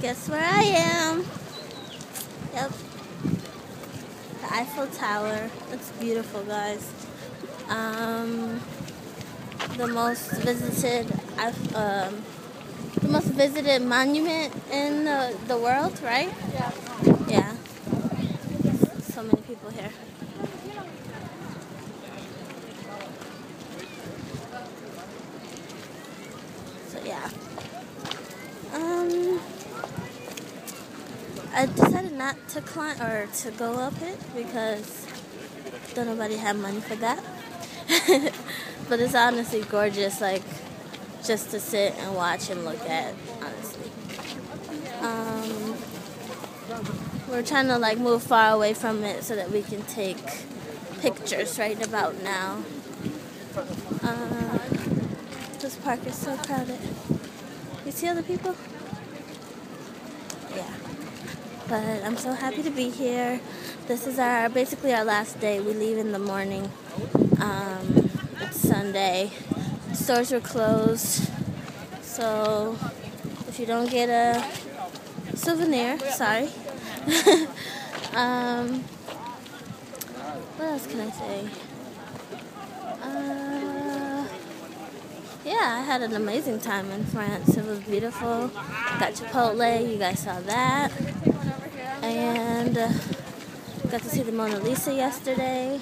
guess where I am? Yep. The Eiffel Tower. It's beautiful, guys. Um, the most visited, um, the most visited monument in the, the world, right? Yeah. Yeah. So many people here. So yeah. Um, I decided not to climb or to go up it because don't nobody have money for that. but it's honestly gorgeous, like just to sit and watch and look at, honestly. Um, we're trying to like move far away from it so that we can take pictures right about now. Uh, this park is so crowded. You see other people? Yeah. But I'm so happy to be here. This is our basically our last day. We leave in the morning. Um, it's Sunday. Stores are closed. So if you don't get a souvenir, sorry. um, what else can I say? Uh, yeah, I had an amazing time in France. It was beautiful. Got Chipotle, you guys saw that. And uh, got to see the Mona Lisa yesterday.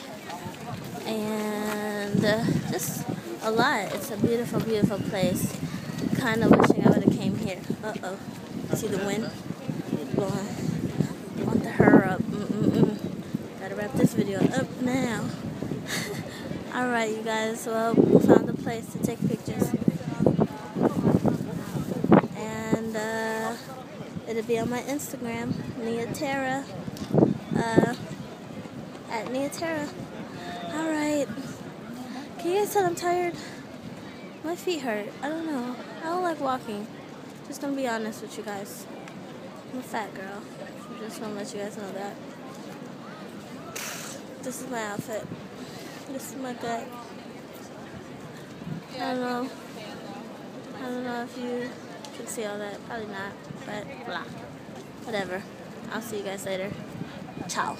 And uh, just a lot. It's a beautiful, beautiful place. Kind of wishing I would have came here. Uh-oh. See the wind? Blowing. Want to hurry up. Mm-mm-mm. Gotta wrap this video up now. Alright, you guys. Well, we found a place to take pictures. And uh, it'll be on my Instagram, Nia Tarah. Uh, at Nia Tarah. Alright. Can you guys tell I'm tired? My feet hurt. I don't know. I don't like walking. Just gonna be honest with you guys. I'm a fat girl. Just gonna let you guys know that. This is my outfit. This is my gut. I don't know. I don't know if you can see all that. Probably not. But blah. Whatever. I'll see you guys later. Ciao.